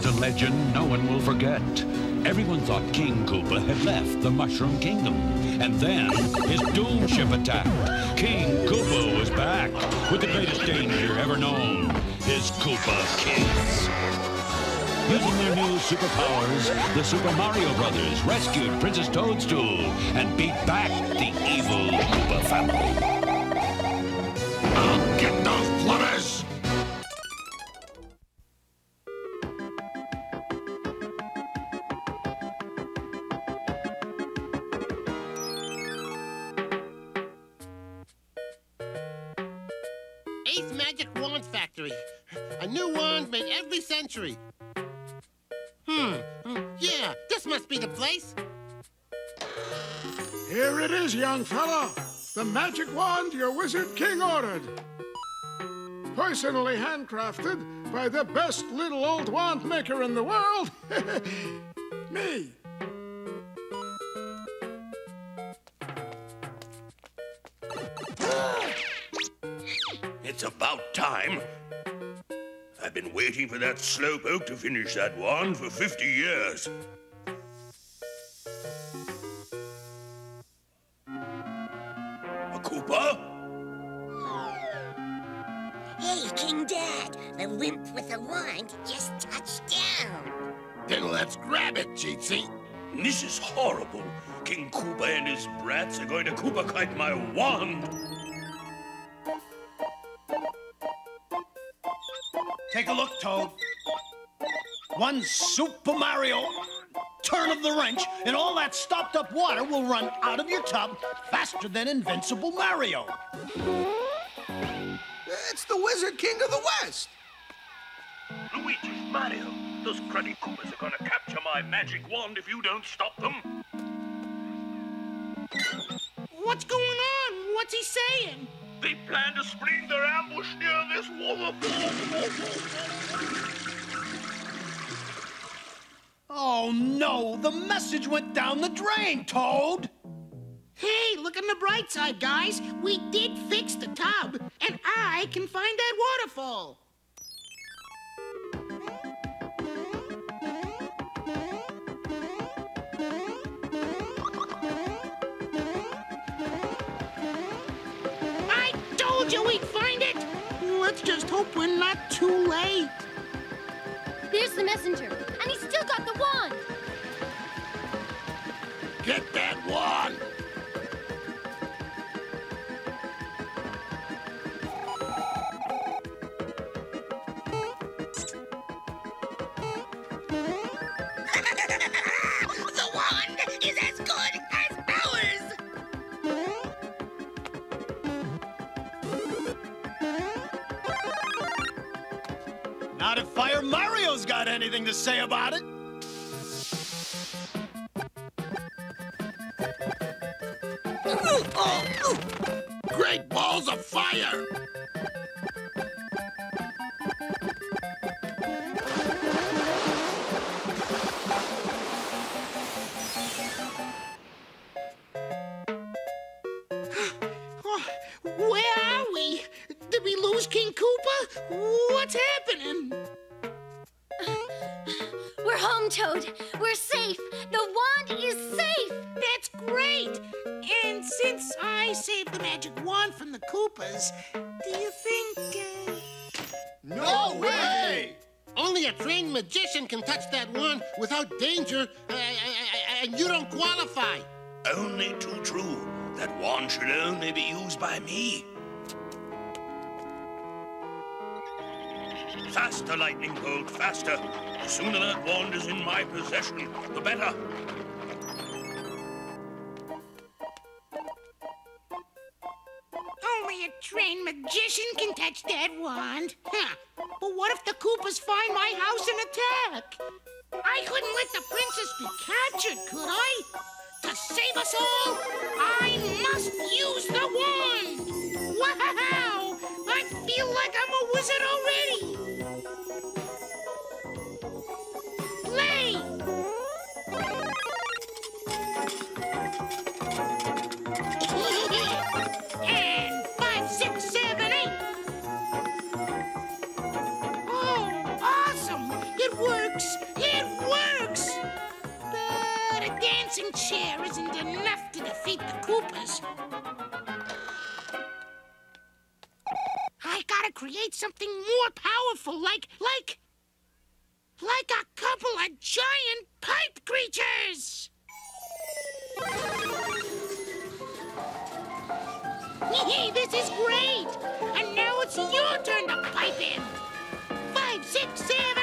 is a legend no one will forget. Everyone thought King Koopa had left the Mushroom Kingdom. And then his doom ship attacked. King Koopa was back with the greatest danger ever known. His Koopa Kids. Using their new superpowers, the Super Mario Brothers rescued Princess Toadstool and beat back the evil Koopa family. A new wand made every century. Hmm. hmm, Yeah, this must be the place. Here it is, young fella. The magic wand your wizard king ordered. Personally handcrafted by the best little old wand maker in the world. Me. Waiting for that slowpoke to finish that wand for 50 years. A Koopa? Hey, King Dad, the wimp with the wand just touched down. Then let's grab it, Cheatsy. This is horrible. King Koopa and his brats are going to Koopa kite my wand. Take a look, Toad. One Super Mario turn of the wrench, and all that stopped up water will run out of your tub faster than Invincible Mario. It's the Wizard King of the West. Luigi, Mario, those cruddy Koopas are going to capture my magic wand if you don't stop them. What's going on? What's he saying? They plan to spring their ambush near this waterfall. Oh no, the message went down the drain, Toad! Hey, look on the bright side, guys. We did fix the tub, and I can find that waterfall. Let's just hope we're not too late. There's the messenger, and he's still got the wand. Get that wand. Anything to say about it. Toad. We're safe. The wand is safe. That's great. And since I saved the magic wand from the Koopas, do you think? Uh... No way! Only a trained magician can touch that wand without danger, uh, uh, uh, and you don't qualify. Only too true. That wand should only be used by me. Faster, Lightning Bolt, faster. The sooner that wand is in my possession, the better. Only a trained magician can touch that wand. Huh. But what if the Koopas find my house and attack? I couldn't let the princess be captured, could I? To save us all, I must use the wand! Wow! I feel like I'm a wizard already! A couple of giant pipe creatures! this is great! And now it's your turn to pipe in! Five, six, seven,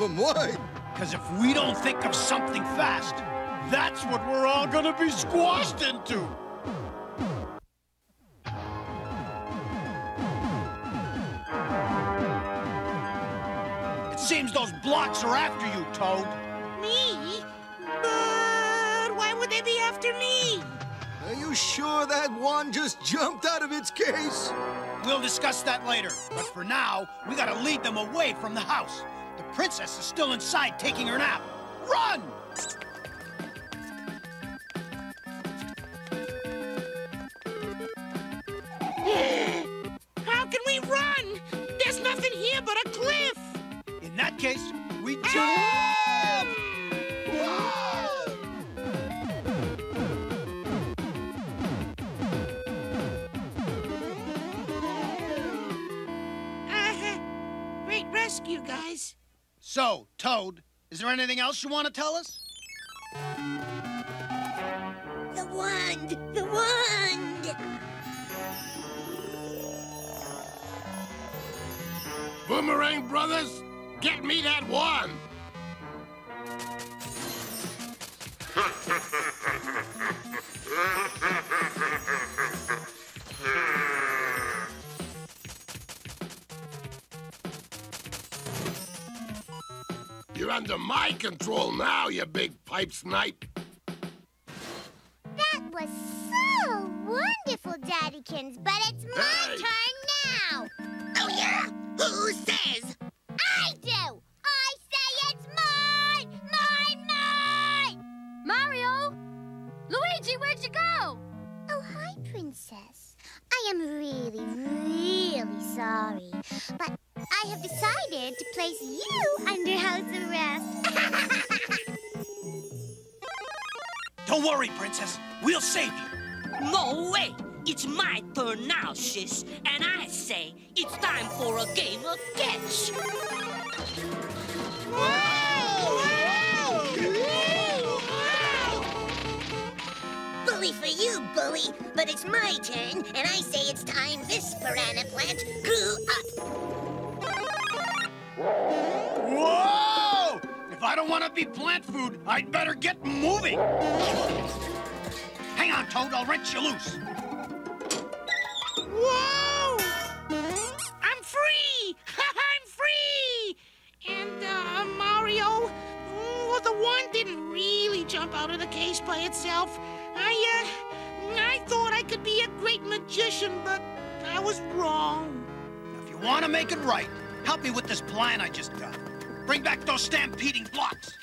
yeah, them. Why? Because if we don't think of something fast, that's what we're all gonna be squashed into. It seems those blocks are after you, Toad. Me? But why would they be after me? Are you sure that one just jumped out of its case? We'll discuss that later. But for now, we gotta lead them away from the house. The princess is still inside taking her nap. Run! How can we run? There's nothing here but a cliff. In that case, we jump! Uh, great rescue, guys. So, Toad, is there anything else you want to tell us? The wand! The wand! Boomerang Brothers, get me that wand! Under my control now, you big pipe snipe. Decided to place you under house arrest. Don't worry, Princess. We'll save you. No way! It's my turn now, sis. And I say it's time for a game of catch. Bully for you, bully. But it's my turn, and I say it's time this piranha plant grew up. Whoa! If I don't want to be plant food, I'd better get moving. Hang on, Toad. I'll wrench you loose. Whoa! I'm free! I'm free! And, uh, Mario, well, the one didn't really jump out of the case by itself. I, uh, I thought I could be a great magician, but I was wrong. If you want to make it right, help me with this plan I just got. Bring back those stampeding blocks.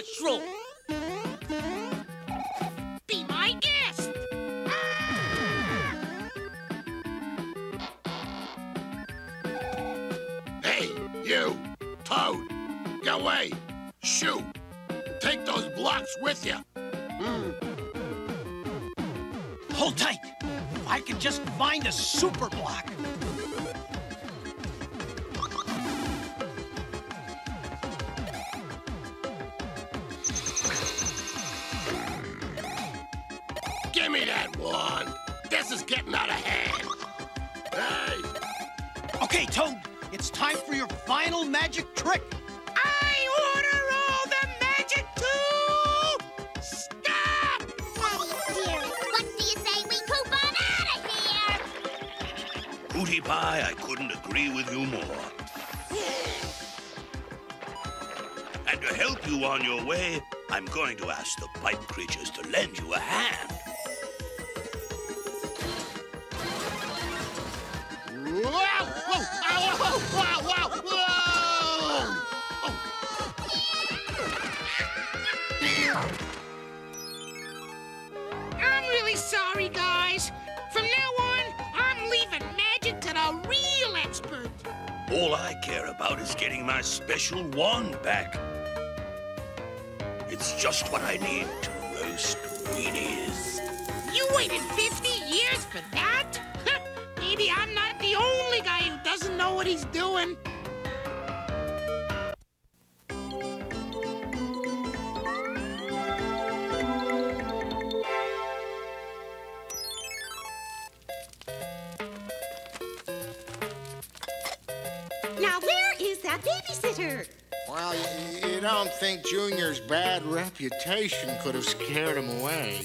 Mushroom. Be my guest. Hey, you! Toad! Get away! Shoot! Take those blocks with you! Hmm. Hold tight. If I could just find a super block. This is getting out of hand! Hey! Okay, Toad, it's time for your final magic trick. I order all the magic to stop. Daddy dearest, what do you say we poop on out of here? Hootie Pie, I couldn't agree with you more. And to help you on your way, I'm going to ask the pipe creatures to lend you a hand. Whoa! Whoa! Ow, whoa! Wow! Wow! Whoa! I'm really sorry, guys. From now on, I'm leaving magic to the real expert. All I care about is getting my special wand back. It's just what I need to roast weenies. You waited 50 years for that? Maybe I'm not what he's doing. Now, where is that babysitter? Well, you, you don't think Junior's bad reputation could have scared him away.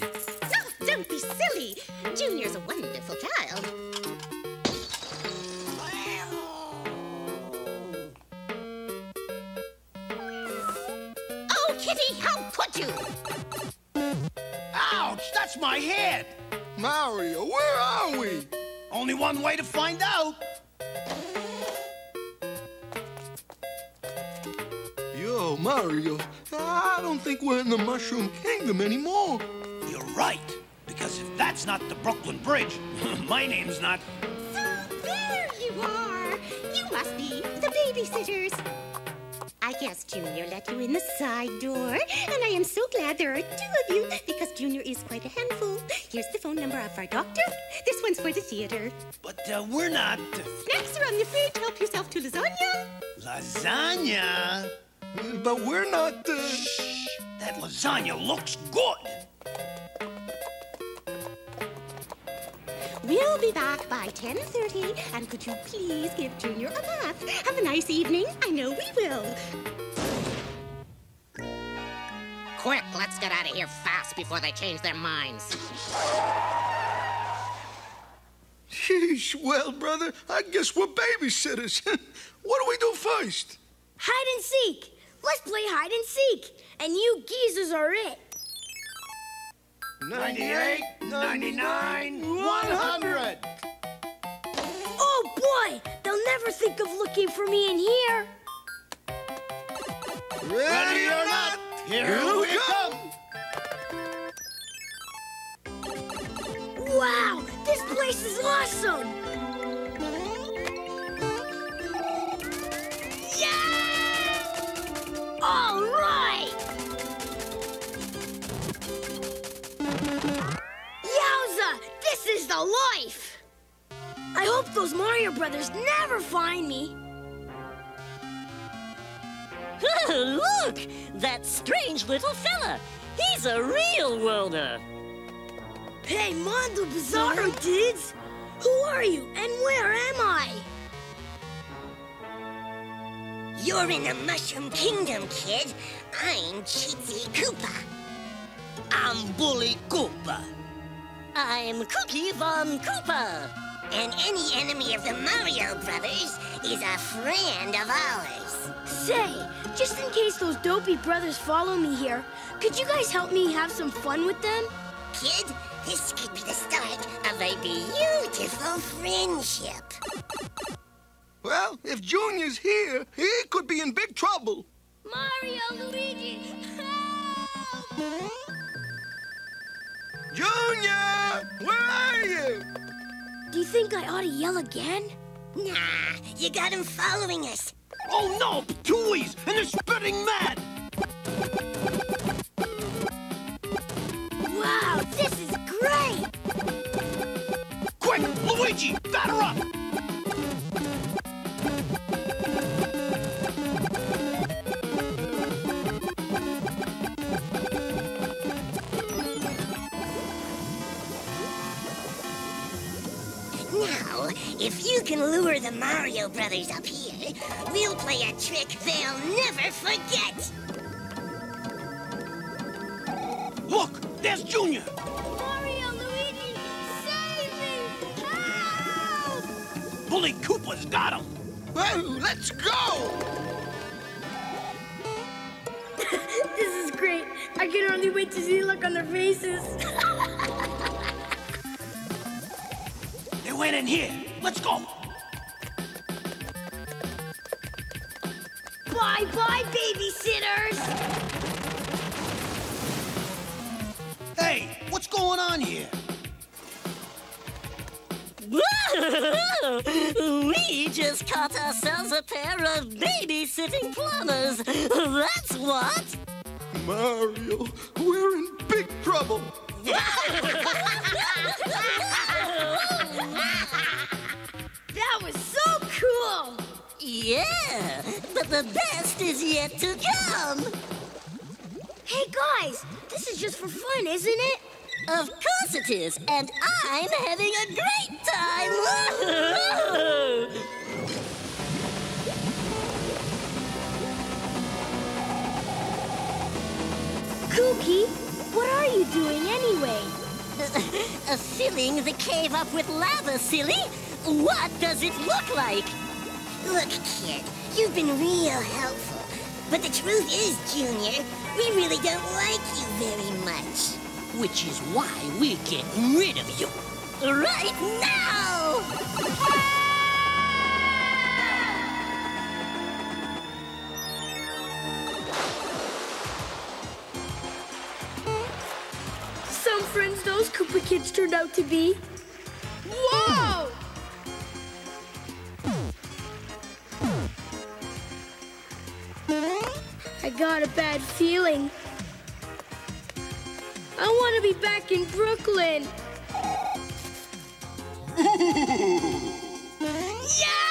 One way to find out. Yo, Mario, I don't think we're in the Mushroom Kingdom anymore. You're right. Because if that's not the Brooklyn Bridge, my name's not. So there you are. You must be the babysitters. I guess Junior let you in the side door, and I am so glad there are two of you because Junior is quite a handful. Here's the phone number of our doctor. This one's for the theater. But uh, we're not. Snacks are on the fridge. Help yourself to lasagna. Lasagna? But we're not. Uh... That lasagna looks good. We'll be back by 10.30, and could you please give Junior a bath? Have a nice evening. I know we will. Quick, let's get out of here fast before they change their minds. Sheesh, well, brother, I guess we're babysitters. what do we do first? Hide and seek. Let's play hide and seek. And you geezers are it. 98, 99, 100. Oh boy, they'll never think of looking for me in here. Ready or not, here we come. Wow, this place is awesome. Yeah! All right. The life. I hope those Mario brothers never find me. Look! That strange little fella. He's a real worlder. Hey, Mondo Bizarro dudes! Who are you and where am I? You're in the Mushroom Kingdom, kid. I'm Cheatsy Koopa. I'm Bully Koopa. I'm Kooky Von Koopa. And any enemy of the Mario Brothers is a friend of ours. Say, just in case those dopey brothers follow me here, could you guys help me have some fun with them? Kid, this could be the start of a beautiful friendship. Well, if Junior's here, he could be in big trouble. Mario, Luigi, hmm? Junior! Where are you? Do you think I ought to yell again? Nah, you got him following us. Oh no, Patooey's and they're spitting mad. Wow, this is great! Quick, Luigi, batter up. If you can lure the Mario Brothers up here, we'll play a trick they'll never forget. Look, there's Junior. Mario, Luigi, save me! Help! Bully Koopa's got him. Well, let's go! this is great. I can only wait to see the look on their faces. They went in here. Let's go. bye bye, babysitters! Hey, what's going on here? we just caught ourselves a pair of babysitting plumbers. That's what. Mario, we're in big trouble. Yeah, but the best is yet to come. Hey guys, this is just for fun, isn't it? Of course it is, and I'm having a great time. Kooky, what are you doing anyway? Uh, filling the cave up with lava, silly. What does it look like? Look, kid, you've been real helpful. But the truth is, Junior, we really don't like you very much. Which is why we're getting rid of you. Right now! Some friends those Koopa kids turned out to be. Got a bad feeling. I want to be back in Brooklyn. yeah!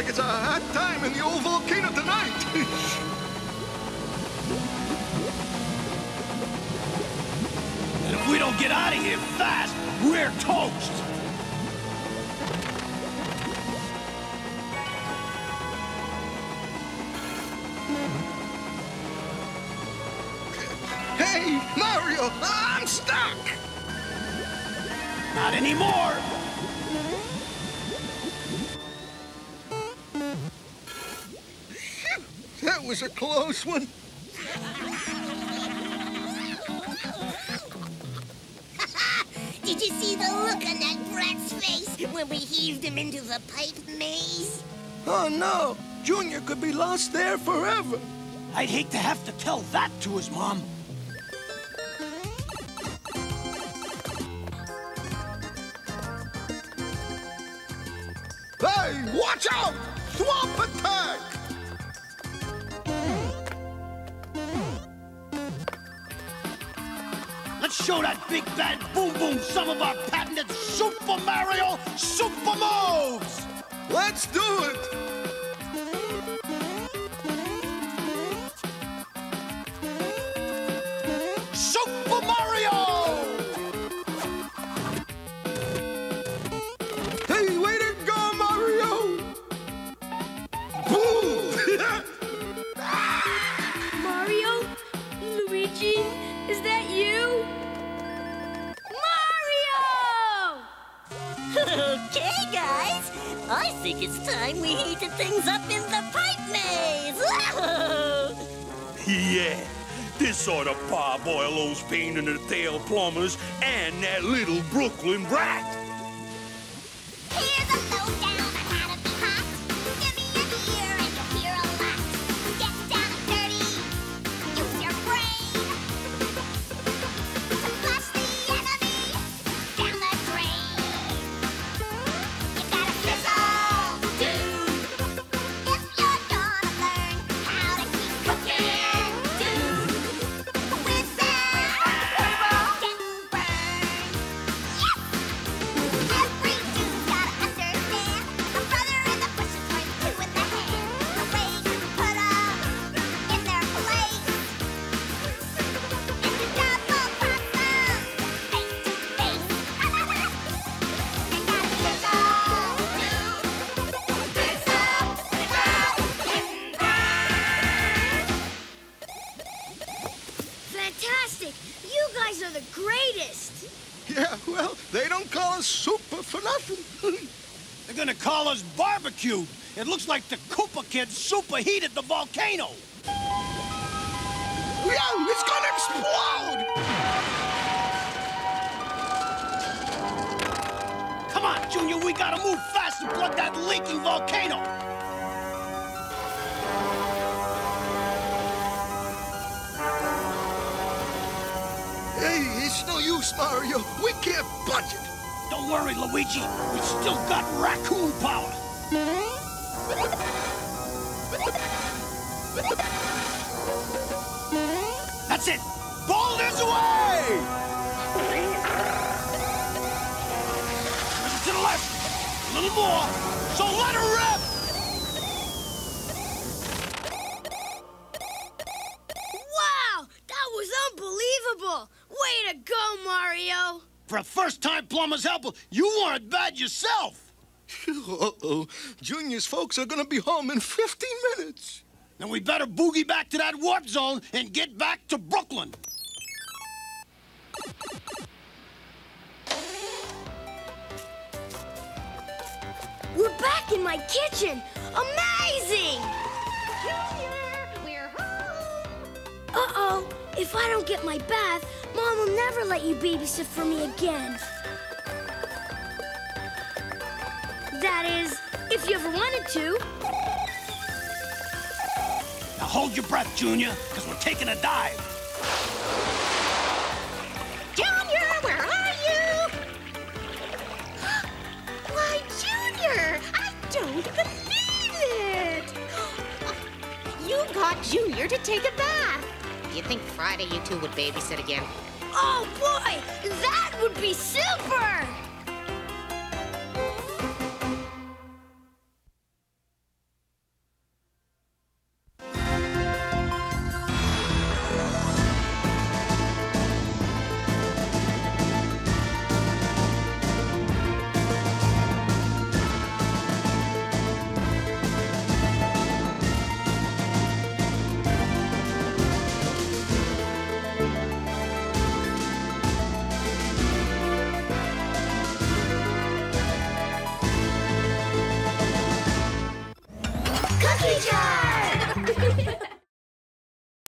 Like it's a hot time in the old volcano tonight. And if we don't get out of here fast, we're toast. hey, Mario, I'm stuck. Not anymore. Was a close one. Did you see the look on that brat's face when we heaved him into the pipe maze? Oh no, Junior could be lost there forever. I'd hate to have to tell that to his mom. Hey, watch out! Swamp attack! Let's show that big bad boom boom some of our patented Super Mario super moves! Let's do it! Things up in the pipe maze. Yeah, this ought to parboil those pain in the tail plumbers and that little Brooklyn brat. Here's a lowdown barbecue. It looks like the Koopa kids superheated the volcano. yeah, it's gonna explode! Come on, Junior, we gotta move fast and plug that leaking volcano. Hey, it's no use, Mario. We can't budge it. Don't worry, Luigi. We still got raccoon power. That's it. Boulders away! To the left. A little more. So let her rip. Wow! That was unbelievable! Way to go, Mario! For a first-time plumber's helper, you weren't bad yourself. Uh-oh. Junior's folks are gonna be home in 15 minutes. Then we better boogie back to that warp zone and get back to Brooklyn. We're back in my kitchen! Amazing! Junior, We're home. Uh-oh. If I don't get my bath, Mom will never let you babysit for me again. That is, if you ever wanted to. Now hold your breath, Junior, because we're taking a dive. Junior, where are you? Why, Junior, I don't believe it. You got Junior to take a bath. You think Friday you two would babysit again? Oh boy, that would be super!